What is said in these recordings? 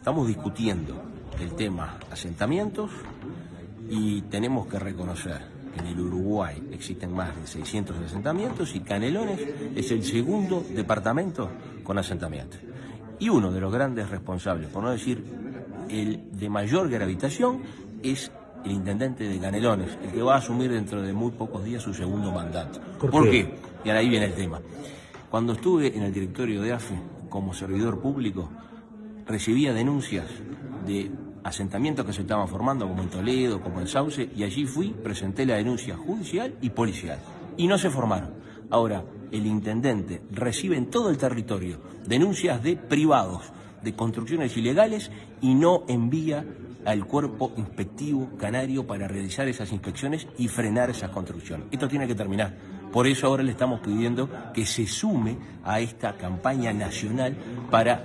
Estamos discutiendo el tema asentamientos y tenemos que reconocer que en el Uruguay existen más de 600 asentamientos y Canelones es el segundo departamento con asentamientos. Y uno de los grandes responsables, por no decir el de mayor gravitación, es el intendente de Canelones, el que va a asumir dentro de muy pocos días su segundo mandato. ¿Por qué? Y ahí viene el tema. Cuando estuve en el directorio de AFE como servidor público, recibía denuncias de asentamientos que se estaban formando, como en Toledo, como en Sauce, y allí fui, presenté la denuncia judicial y policial. Y no se formaron. Ahora, el intendente recibe en todo el territorio denuncias de privados, de construcciones ilegales, y no envía al cuerpo inspectivo canario para realizar esas inspecciones y frenar esas construcciones. Esto tiene que terminar. Por eso ahora le estamos pidiendo que se sume a esta campaña nacional para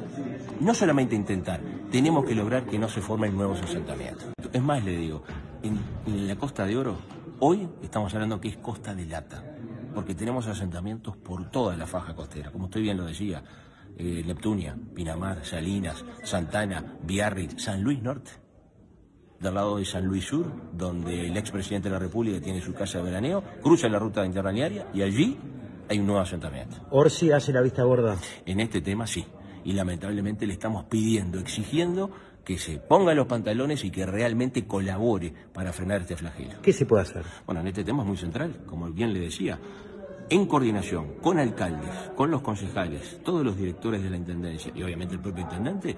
no solamente intentar, tenemos que lograr que no se formen nuevos asentamientos. Es más, le digo, en, en la Costa de Oro, hoy estamos hablando que es Costa de Lata, porque tenemos asentamientos por toda la faja costera, como usted bien lo decía, eh, Neptunia, Pinamar, Salinas, Santana, Biarritz, San Luis Norte, del lado de San Luis Sur, donde el expresidente de la República tiene su casa de veraneo, cruza la ruta interbalnearia y allí hay un nuevo asentamiento. Orsi hace la vista gorda. En este tema sí, y lamentablemente le estamos pidiendo, exigiendo que se ponga los pantalones y que realmente colabore para frenar este flagelo. ¿Qué se puede hacer? Bueno, en este tema es muy central, como bien le decía, en coordinación con alcaldes, con los concejales, todos los directores de la Intendencia y obviamente el propio Intendente,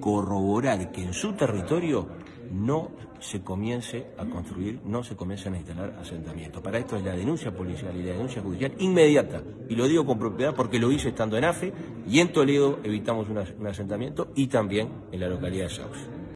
corroborar que en su territorio no se comience a construir, no se comiencen a instalar asentamientos. Para esto es la denuncia policial y la denuncia judicial inmediata. Y lo digo con propiedad porque lo hice estando en AFE y en Toledo evitamos un asentamiento y también en la localidad de Sauce.